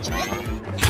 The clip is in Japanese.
ちょっと!